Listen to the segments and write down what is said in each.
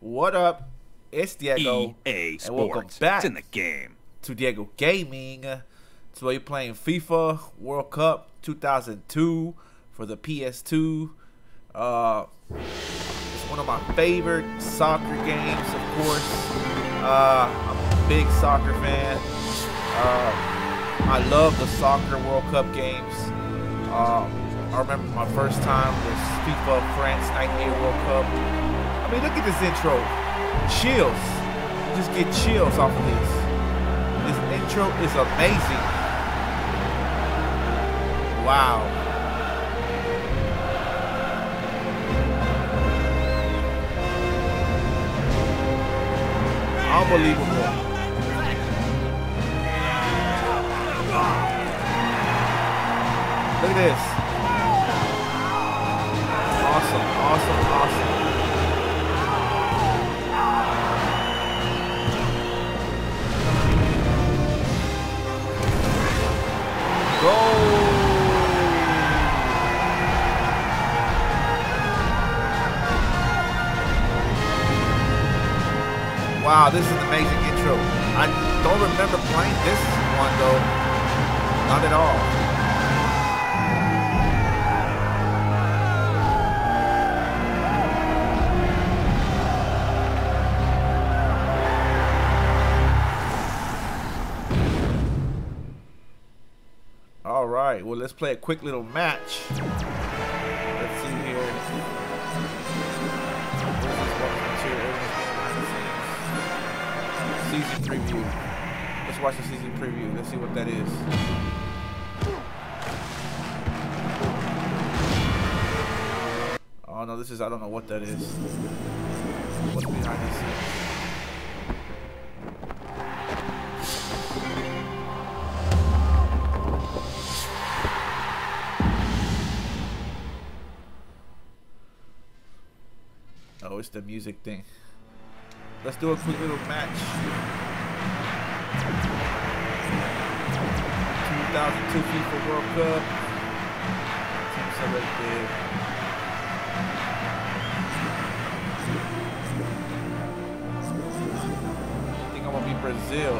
What up? It's Diego. EA and welcome Sports. back It's in the game. to Diego Gaming. So you're playing FIFA World Cup 2002 for the PS2. Uh, it's one of my favorite soccer games, of course. Uh, I'm a big soccer fan. Uh, I love the soccer World Cup games. Uh, I remember my first time was FIFA France 98 World Cup. I mean, look at this intro. Chills. You just get chills off of this. This intro is amazing. Wow. Unbelievable. All right, well, let's play a quick little match. Let's see here. Season preview. Let's watch the season preview. Let's see what that is. Oh no, this is I don't know what that is. What's behind the Oh, it's the music thing. Let's do a quick little match. 2002 FIFA World Cup. Team selected. I think I'm gonna be Brazil.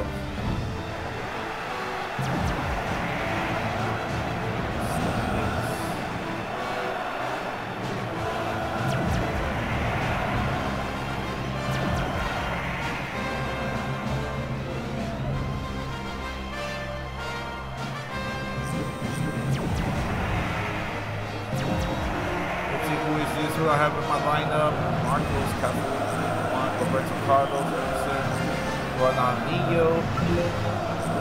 Who I have in my lineup? Marcos Cafu, Juan Roberto Carlos, Emerson, Ronaldinho,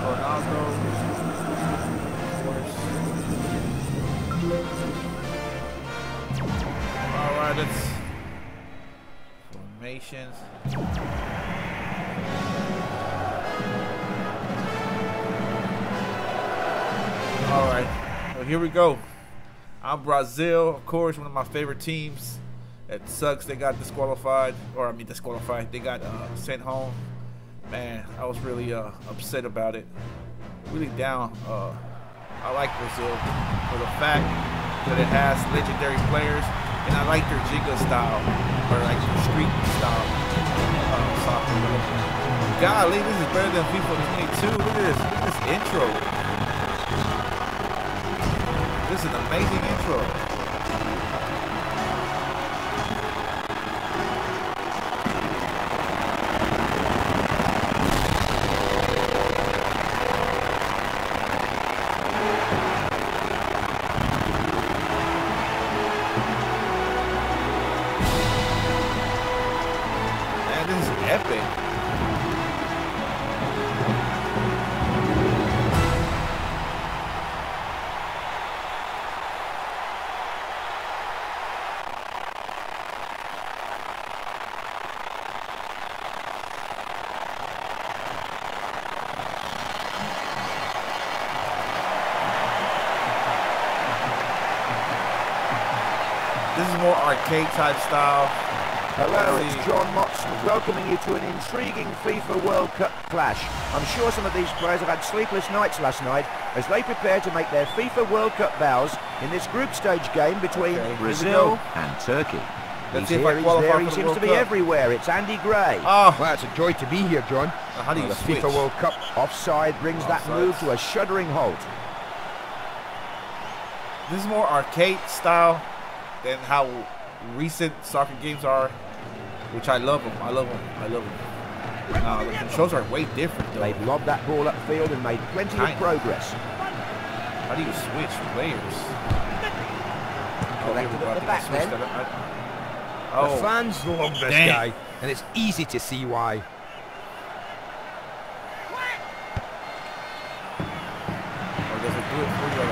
Ronaldo, of course. All right, let's formations. All right, well here we go. I'm Brazil, of course, one of my favorite teams. It sucks they got disqualified, or I mean disqualified. They got uh, sent home. Man, I was really uh, upset about it. Really down. Uh, I like Brazil for the fact that it has legendary players, and I like their ginga style, or like street style uh, soccer. Golly, this is better than FIFA 22. Look at this. Look at this intro. This is an amazing intro. More arcade type style. Hello, it's. John Motson welcoming you to an intriguing FIFA World Cup clash. I'm sure some of these players have had sleepless nights last night as they prepare to make their FIFA World Cup bows in this group stage game between Okay. Brazil and Turkey. Let's He's see if here, I he's there, he seems World to be Cup. everywhere. It's Andy Gray. Oh, Well, it's a joy to be here, John. how do you the switch? FIFA World Cup. Offside brings that move to a shuddering halt. This is more arcade style than how recent soccer games are, which I love them. I love them. I love them. Uh, the controls are way different though. They've lobbed that ball upfield and made plenty Kinda. of progress. How do you switch players? Collected Oh, at the back then. that. I- The Oh, fans love this Dang. guy, and it's easy to see why. or does it do it for you?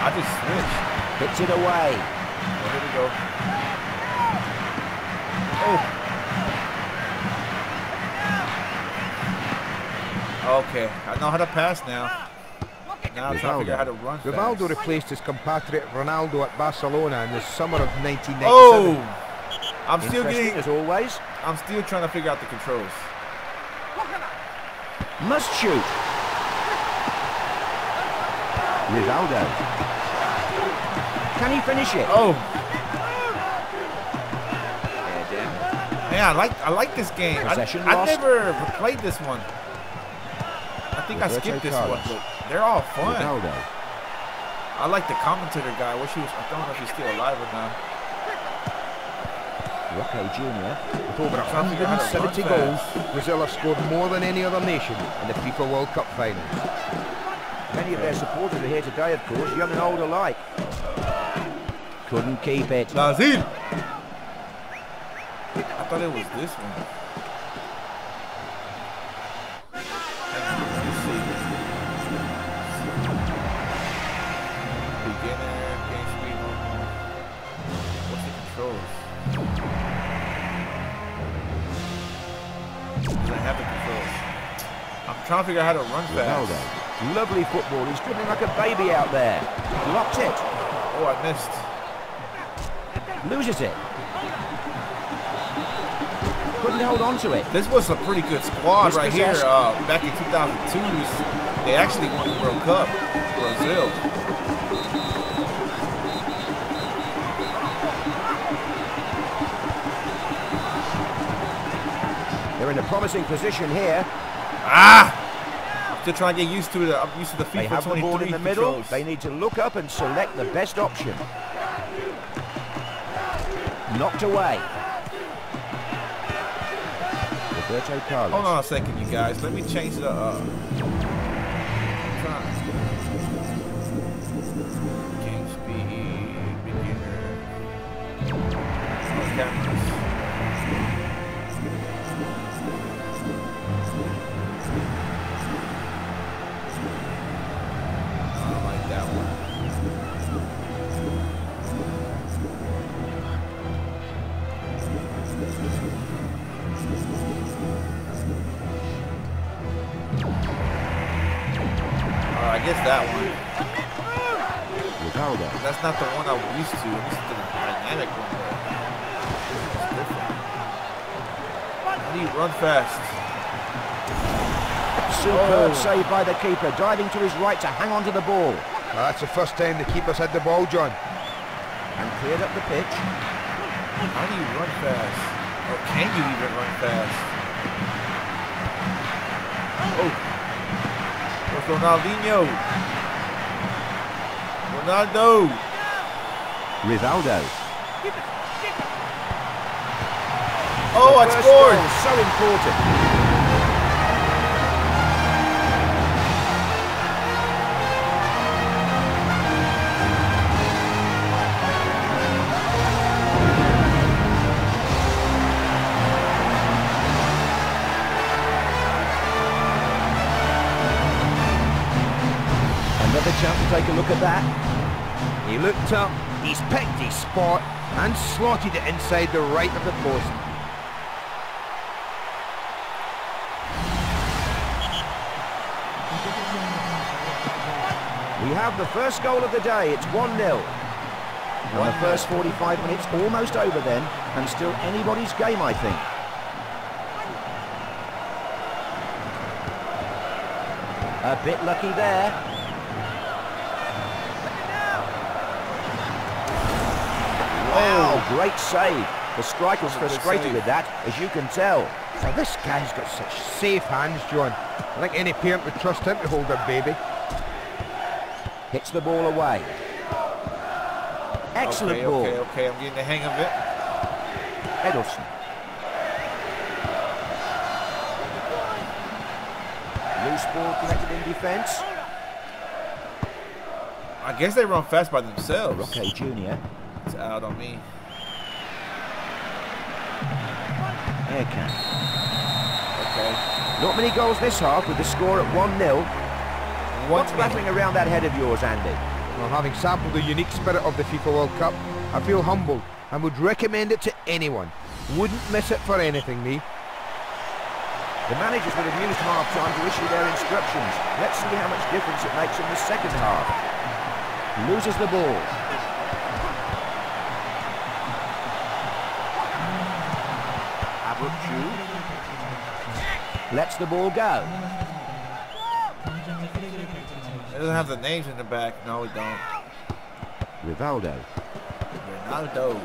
I just switched. Hits it away. Go. Oh. Okay, I know how to pass now. Now I'm trying to figure out how to run Rivaldo fast. replaced his compatriot Ronaldo at Barcelona in the summer of 1997. Oh! I'm still getting. as always. I'm still trying to figure out the controls. Must shoot. Rivaldo. Can he finish it? Oh, man, I like I like this game. I, Possession I lost. never played this one. I think I skipped this Carlos. one, but they're all fun. Rivaldo. I like the commentator guy. I wish he was. I don't know if he's still alive or not. Roque Jr. With over Trying to figure out how to 170 goals. Brazil have scored more than any other nation in the FIFA World Cup final. Many of their supporters are here today, of course, young and old alike. Couldn't keep it. Brazil. I thought it was this one. Hang on, let me see. Beginner, game speed, normal. What's the controls? Does it have the controls? I'm trying to figure out how to run fast. Ronaldo. Lovely football. He's dribbling like a baby out there. Blocked it. Oh, I missed. Loses it. Hold on to it. This was a pretty good squad right here. Uh, back in 2002, they actually won the World Cup. Brazil. They're in a promising position here. Ah! I'm still trying to get used to the. I'm used to the They FIFA have the 23 ball in the middle. controls. They need to look up and select the best option. Knocked away. Hold on a second, you guys. Let me change the. Uh, I guess that one. Rivaldo. That's not the one I'm used to. This is the dynamic one. though. It's. How do you run fast? Superb Oh. save by the keeper, diving to his right to hang on to the ball. Well, that's the first time the keeper's had the ball, John. And cleared up the pitch. How do you run fast? Or can you even run fast? Oh. Where's Ronaldinho? Ronaldo. Rivaldo. Oh, I First scored. goal, so important. Take a look at that. He looked up, he's picked his spot, and slotted it inside the right of the post. We have the first goal of the day. It's 1-0. And the first 45 minutes almost over then, and still anybody's game, I think. A bit lucky there. Oh. Wow, Great save. The striker's was frustrated with that, as you can tell. So this guy's got such safe hands, John. I think any parent would trust him to hold their baby. Hits the ball away. Excellent okay, ball. okay, okay. I'm getting the hang of it. Edílson. Loose ball collected in defence. I guess they run fast by themselves. Roque Jr. It's out on me. Aircamp. Okay. Not many goals this half with the score at 1-0. One What's rattling around that head of yours, Andy? Well, having sampled the unique spirit of the FIFA World Cup, I feel humbled and would recommend it to anyone. Wouldn't miss it for anything, me. The managers would have used half-time to issue their instructions. Let's see how much difference it makes in the second half. Loses the ball. Lets the ball go. It doesn't have the names in the back. No, we don't. Rivaldo. Ronaldo.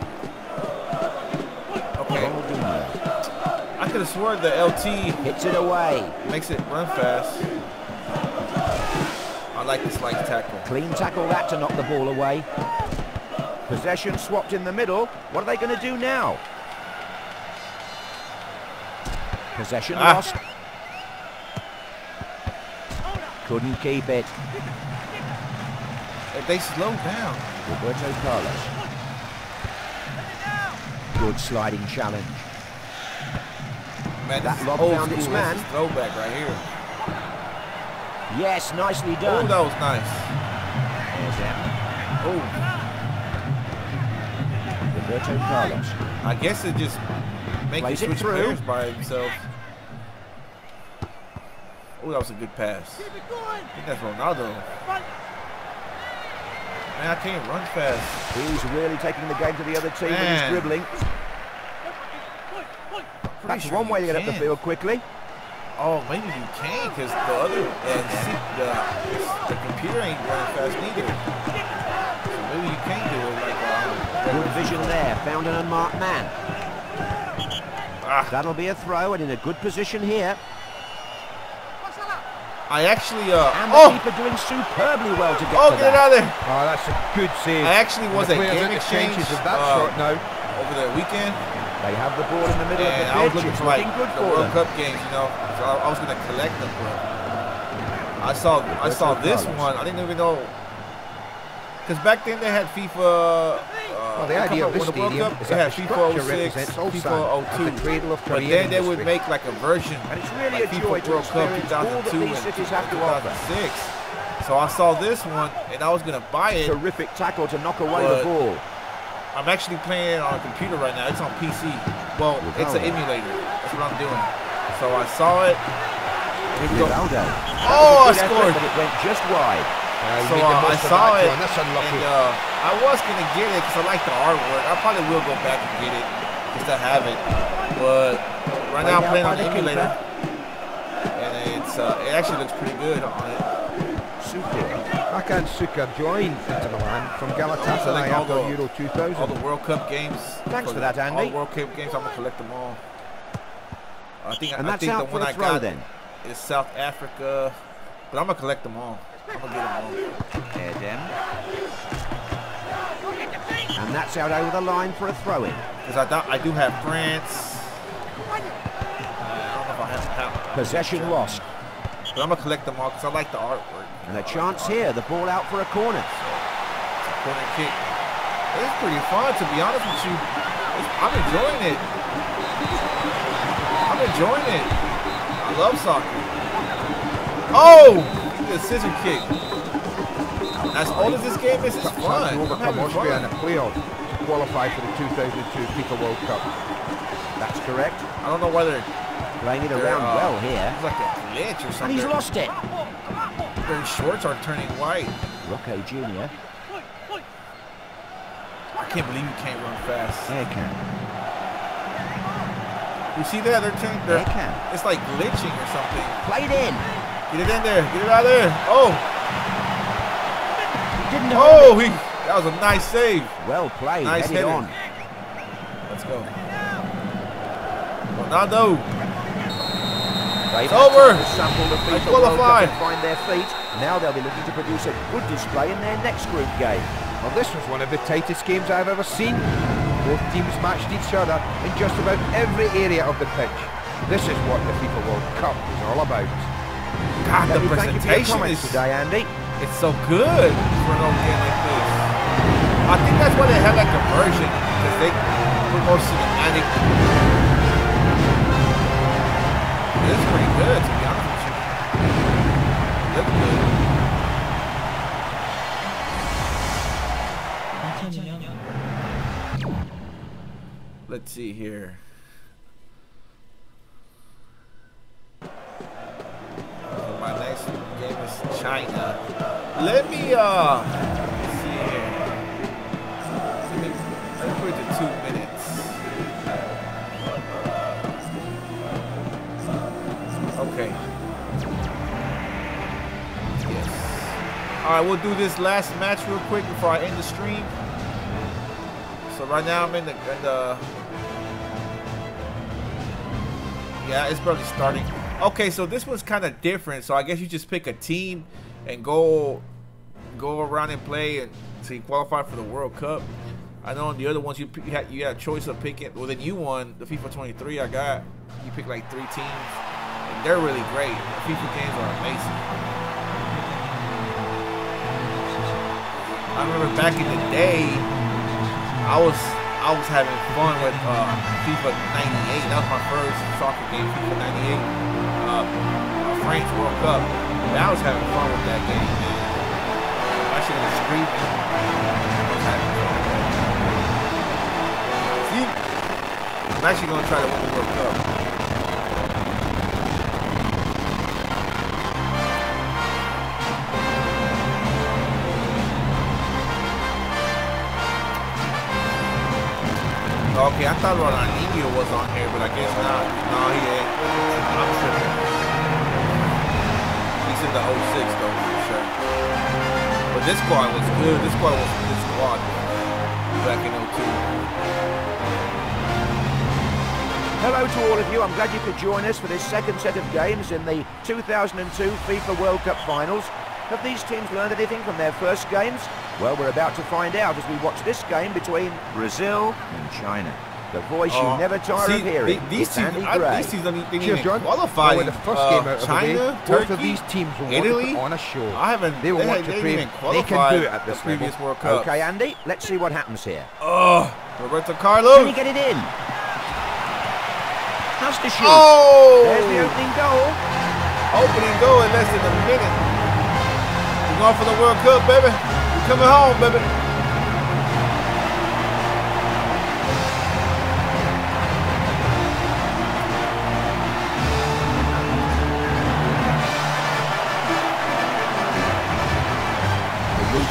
Okay. I could have sworn the LT Hits it away. makes it run fast. I like this light tackle. Clean tackle that to knock the ball away. Possession swapped in the middle. What are they going to do now? Possession Ah. lost. Couldn't keep it. If they slow down. Roberto Carlos. Good sliding challenge. Man, That lob found its man. throwback right here. Yes, nicely done. Oh, that was nice. There's them. Oh, Roberto Carlos. I guess it just makes Plays it switch through. by himself. Oh, that was a good pass. I think that's Ronaldo. Man, I can't run fast. He's really taking the game to the other team with his Man. dribbling. Pretty That's sure one way to you get up the can. field quickly. Oh, maybe you can, because the other, uh, see, the, the computer ain't running fast neither. So maybe you can do it like uh, Good vision there. Found an unmarked man. Ah, That'll be a throw and in a good position here. I actually, uh, And the oh, keeper doing superbly well to get oh, to get it that. out of there. Oh, that's a good save. I actually was at game exchange of that uh, shot now. over the weekend, They have the ball in the middle and of I the was pitch. looking It's for like looking good the World them. Cup games, you know. So I, I was gonna collect them, but I saw I saw this one. I didn't even know. Because back then they had FIFA. Well, the idea of this with the stadium Cup? is that the structure 06, represents Ulsan, FIFA at oh the cradle of But Korean then they would make like a version. And it's really like a FIFA to World Cup all 2002 these and cities have to offer. 2006. So I saw this one and I was gonna buy it. Terrific tackle to knock away the ball. I'm actually playing on a computer right now. It's on PC. Well, it's an emulator. That's what I'm doing. So I saw it. Here we go. Oh, I scored. But it went just wide. Uh, So uh, I saw it, That's unlucky. and uh, I was gonna get it because I like the artwork. I probably will go back and get it just to have it. But right now I'm playing on the emulator, and it's uh, it actually looks pretty good on it. Super. Hakan Şükür joined Inter Milan from Galatasaray Select all after the- Euro 2000. All the World Cup games. Thanks for that, Andy. All the World Cup games, I'm gonna collect them all. I think And I that's think out the for one a I throw got then. is South Africa, but I'm gonna collect them all. I'm gonna get them all. Erdem. And that's out over the line for a throw-in. Because I thought I do have France. Uh, I don't know if I have, have Possession lost. but I'm gonna collect them all because I like the artwork. And a chance here. The ball out for a corner. It's a corner kick. It's pretty fun to be honest with you. I'm enjoying it. I'm enjoying it. I love soccer. Oh, the scissor kick. As old as this game is, it's fun. to I'm overcome having a fun. playoff to qualify for the 2002 FIFA World Cup. That's correct. I don't know whether Playing it around uh, well here. It's like a glitch or something. And he's lost it. Their shorts are turning white. Roque Jr. I can't believe you can't run fast. Aircam. You see that? They're turning. They're, Aircam. it's like glitching or something. Played in. Get it in there. Get it out of there. Oh, Didn't oh, he. That was a nice save. Well played. Nice Headed header. on. Let's go. Ronaldo. They've It's over. time to sample the They qualify. Find their feet. Now they'll be looking to produce a good display in their next group game. Well, this was one of the tightest games I've ever seen. Both teams matched each other in just about every area of the pitch. This is what the FIFA World Cup is all about. God, the Let me thank you for your presentation is today, Andy. it's so good for an old game like this. I think that's why they have that conversion because they put more cinematic. It is pretty good to be honest with you. Look good. Let's see here. China. Let me uh let's see here. Let me, let me put it to two minutes. Okay. Yes. Alright, we'll do this last match real quick before I end the stream. So right now I'm in the, in the yeah, it's probably starting. Okay, so this one's kind of different. So I guess you just pick a team and go go around and play and to qualify for the World Cup. I know in the other ones you you had you had a choice of picking. Well, then you won the FIFA 23. I got you picked like three teams. And they're really great. The FIFA games are amazing. I remember back in the day, I was I was having fun with uh, FIFA 98. That was my first soccer game, FIFA 98. Uh, France World Cup. And I was having fun with that game, man. I should have. See, I'm actually gonna try to win the World Cup. Okay, I thought Ronaldinho was on here, but I guess not. No, he ain't. I'm tripping. He's in the 06 though, for sure. But this squad was good. This squad was a good squad back in 02. Hello to all of you. I'm glad you could join us for this second set of games in the 2002 FIFA World Cup finals. Have these teams learned anything from their first games? Well, we're about to find out as we watch this game between Brazil and China. The voice Oh, you never tire see, of hearing. the- these It's teams, Andy I, these teams don't, even qualify. Well, the first uh, game out of China, the way, Turkey, both of these teams will Italy. want to put on a show. I haven't. They will they, want to they didn't even they can do it at the this previous level. World Cup. Okay, Andy, let's see what happens here. Oh, Roberto Can Carlos. he get it in? Has to shoot. Oh, There's the opening goal. opening goal in less than a minute. We're going for the World Cup, baby. We're coming home, baby.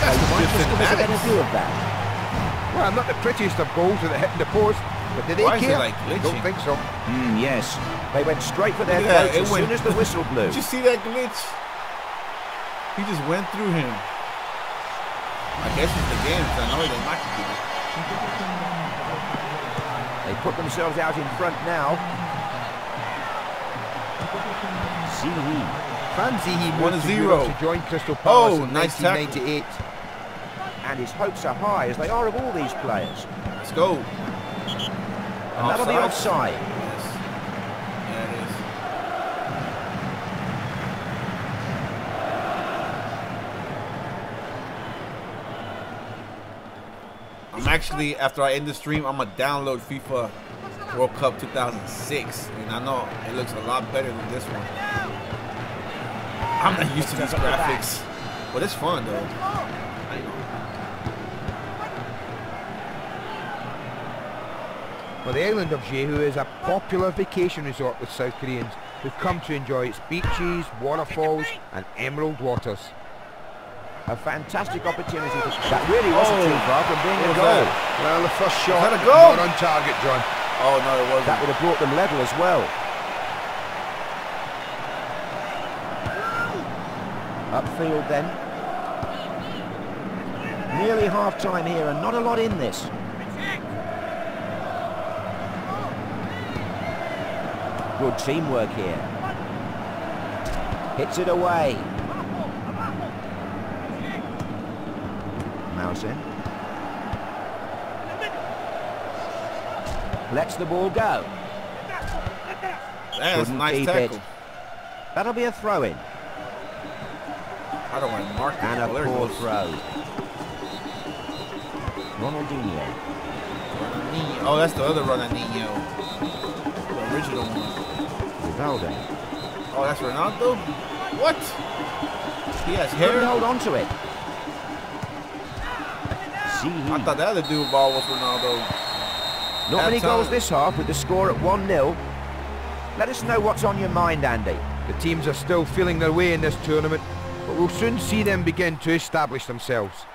That's Might just just give us a better of that. Well, I'm not the prettiest of goals that hit in the post, but did they Why is it, care? like, Don't think so. Mm, yes. They went straight for their Look throats it as went- soon as the whistle blew. Did you see that glitch? He just went through him. I guess it's the game, so I know they might do it. They put themselves out in front now. Zihi. Fan Zhiyi One moved to zero. Europe to join Crystal Palace Oh, in nice tackle. And his hopes are high, as they are of all these players. Let's go. And that'll be offside. Yes. Yeah, it is. I'm actually, after I end the stream, I'm gonna download FIFA World Cup 2006, and I know it looks a lot better than this one. I'm not used to these graphics, but it's fun though. Well, the island of Jeju is a popular vacation resort with South Koreans who come to enjoy its beaches, waterfalls and emerald waters. A fantastic opportunity. To... That really wasn't oh, too far from being a goal. Well, the first shot had a goal. not on target, John. Oh, no, it wasn't. That would have brought them level as well. Upfield then. Nearly half-time here and not a lot in this. Good teamwork here. Hits it away. Mausen. Lets the ball go. That's a Couldn't nice keep tackle. it. That'll be a throw-in. I don't want to mark it. And a poor throw. Ronaldinho. Ronaldinho. Oh, that's the other Ronaldinho. The original one. Rivaldo. Oh, that's Ronaldo? What? He has Couldn't hair? hold on to it. I thought the other dude ball was Ronaldo. Not many halftime. goals this half with the score at 1-0. Let us know what's on your mind, Andy. The teams are still feeling their way in this tournament, but we'll soon see them begin to establish themselves.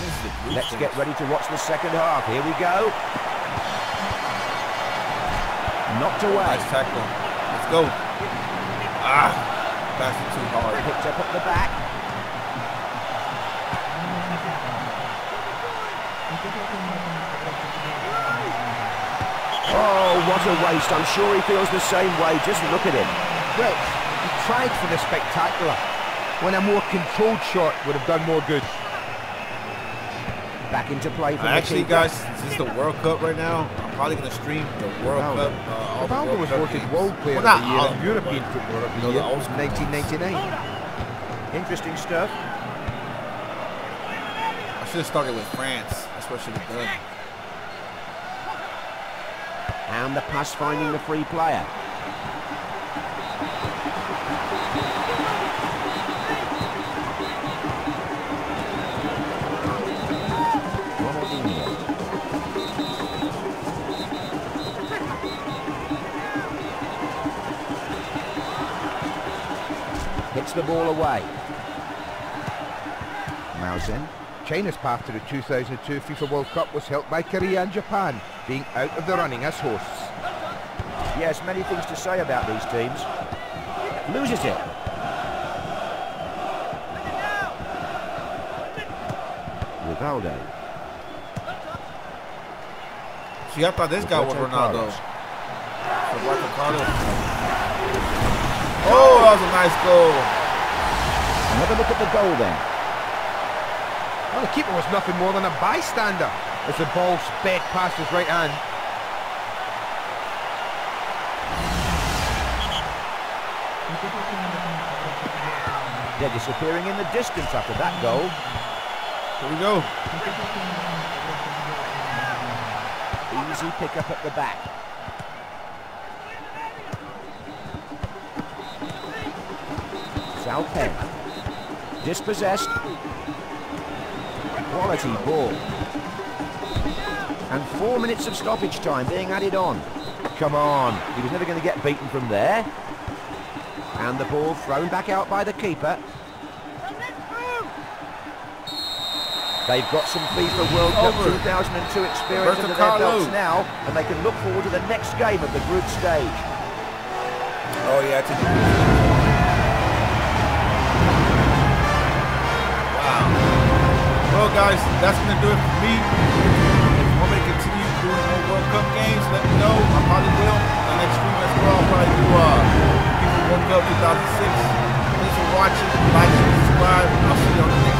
This is the group Let's get ready to watch the second half. Here we go. Knocked away. Nice tackle. Let's go. Ah, passing too hard. Picked up at the back. Oh, what a waste. I'm sure he feels the same way. Just look at him. Well, he tried for the spectacular, when a more controlled shot would have done more good. Back into play from Actually, the guys, keeper. since it's the World Cup right now, I'm probably gonna stream the World Ronaldo. Cup. Uh, all the Ronaldo World was Cup voted. World Player Well, of the Year all and of them. European Footballer of the No, the Year old in 1999. Interesting stuff. I should have started with France. That's what should have done. And the pass finding the free player. Ronaldinho. Hits the ball away. Mausen. China's path to the 2002 FIFA World Cup was helped by Korea and Japan being out of the running as hosts. Yes, many things to say about these teams. Loses it. Rivaldo. See, I thought this guy was Ronaldo. Roberto Carlos. Oh, that was a nice goal. Another look at the goal then. Well, the keeper was nothing more than a bystander as the ball sped past his right hand. They're disappearing in the distance after that goal. Here we go. Easy pick up at the back. Salpen. Dispossessed. Quality ball. And four minutes of stoppage time being added on. Come on. He was never going to get beaten from there. And the ball thrown back out by the keeper. They've got some FIFA World Cup 2002 experience Roberto under their belts now, and they can look forward to the next game of the group stage. Oh yeah, well, guys, that's going to do it for me. If you want me to continue doing more World Cup games, let me know. I probably will. The next stream as well, I'll probably do uh, FIFA World Cup 2006. Thanks for watching, like, subscribe. I'll see you on the next